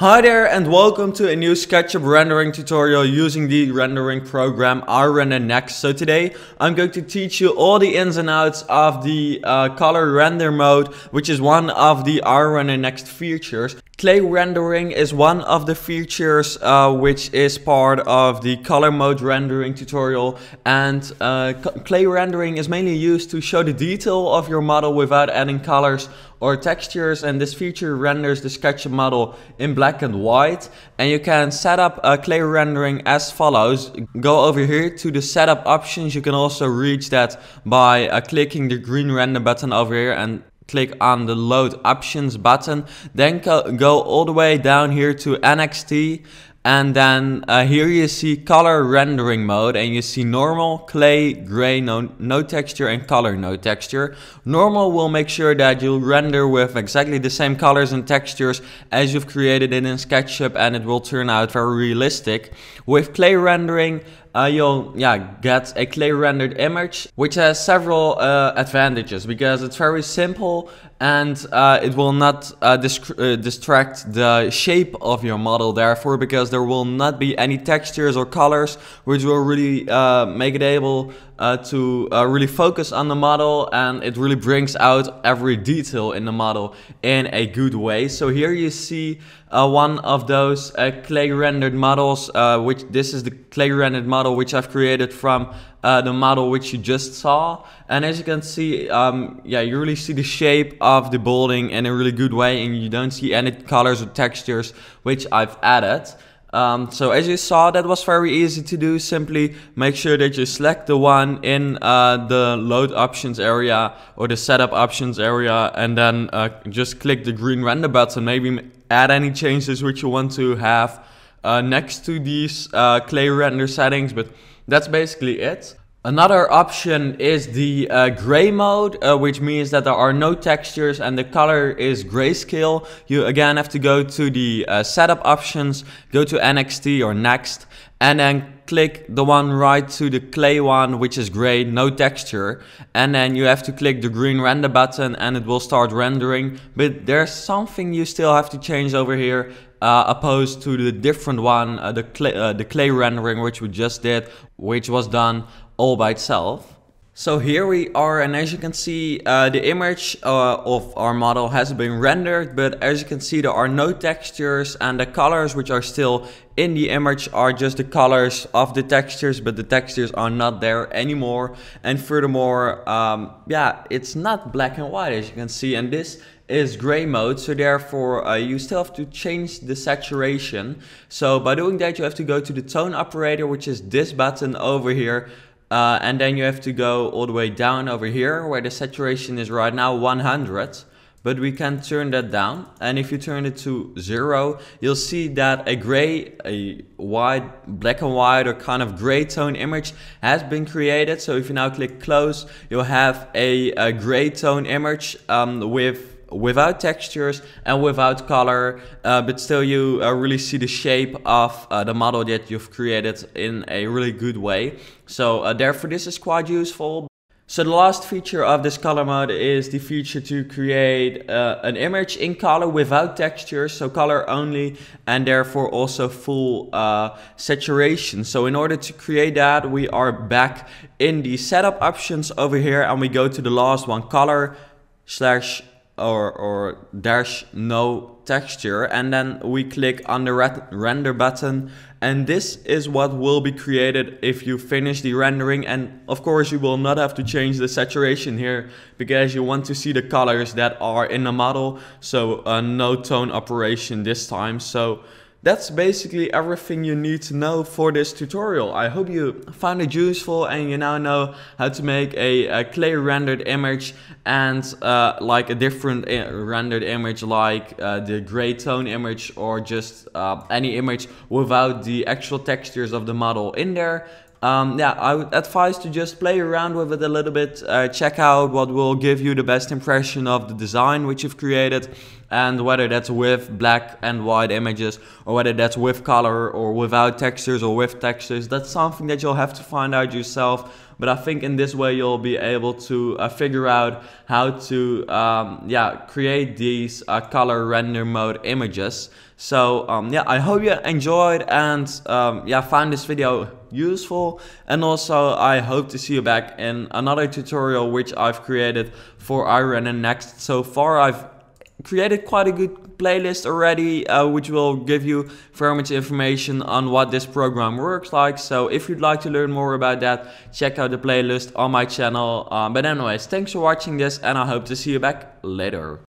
Hi there and welcome to a new SketchUp rendering tutorial using the rendering program IRender nXt. So today I'm going to teach you all the ins and outs of the uh, color render mode, which is one of the IRender nXt features. Clay rendering is one of the features uh, which is part of the color mode rendering tutorial. And uh, clay rendering is mainly used to show the detail of your model without adding colors or textures. And this feature renders the SketchUp model in black and white. And you can set up a clay rendering as follows. Go over here to the setup options. You can also reach that by uh, clicking the green render button over here and click on the load options button then go all the way down here to NXT and then uh, here you see color rendering mode and you see normal, clay, gray, no, no texture and color, no texture. Normal will make sure that you render with exactly the same colors and textures as you've created it in SketchUp and it will turn out very realistic. With clay rendering, you'll yeah get a clay rendered image which has several uh, advantages because it's very simple and uh, it will not uh, uh, distract the shape of your model therefore because there will not be any textures or colors which will really uh, make it able uh, to uh, really focus on the model and it really brings out every detail in the model in a good way. So here you see uh, one of those uh, clay rendered models, uh, which this is the clay rendered model which I've created from uh, the model which you just saw. And as you can see, um, yeah, you really see the shape of the building in a really good way and you don't see any colors or textures which I've added. Um, so as you saw, that was very easy to do. Simply make sure that you select the one in uh, the load options area or the setup options area and then uh, just click the green render button. Maybe add any changes which you want to have uh, next to these uh, clay render settings, but that's basically it. Another option is the uh, gray mode, uh, which means that there are no textures and the color is grayscale. You again have to go to the uh, setup options, go to NXT or next, and then click the one right to the clay one, which is gray, no texture. And then you have to click the green render button and it will start rendering. But there's something you still have to change over here uh, opposed to the different one, uh, the, uh, the clay rendering, which we just did, which was done all by itself. So here we are and as you can see uh, the image uh, of our model has been rendered but as you can see there are no textures and the colors which are still in the image are just the colors of the textures but the textures are not there anymore and furthermore um, yeah it's not black and white as you can see and this is gray mode so therefore uh, you still have to change the saturation so by doing that you have to go to the tone operator which is this button over here uh, and then you have to go all the way down over here where the saturation is right now 100 but we can turn that down. And if you turn it to zero you'll see that a gray a white black and white or kind of gray tone image has been created. So if you now click close you'll have a, a gray tone image um, with without textures and without color uh, but still you uh, really see the shape of uh, the model that you've created in a really good way so uh, therefore this is quite useful so the last feature of this color mode is the feature to create uh, an image in color without textures, so color only, and therefore also full uh, saturation. So in order to create that, we are back in the setup options over here and we go to the last one, color slash or, or dash no texture and then we click on the render button. And this is what will be created if you finish the rendering. And of course you will not have to change the saturation here because you want to see the colors that are in the model. So uh, no tone operation this time. So that's basically everything you need to know for this tutorial. I hope you found it useful and you now know how to make a, a clay rendered image and uh, like a different uh, rendered image like uh, the gray tone image or just uh, any image without the actual textures of the model in there. Um, yeah, I would advise to just play around with it a little bit, uh, check out what will give you the best impression of the design which you've created and whether that's with black and white images or whether that's with color or without textures or with textures, that's something that you'll have to find out yourself but I think in this way you'll be able to uh, figure out how to um, yeah create these uh, color render mode images. So um, yeah, I hope you enjoyed and um, yeah found this video useful and also I hope to see you back in another tutorial which I've created for IRender nXt. So far I've created quite a good playlist already uh, which will give you very much information on what this program works like. So if you'd like to learn more about that check out the playlist on my channel. Um, but anyways thanks for watching this and I hope to see you back later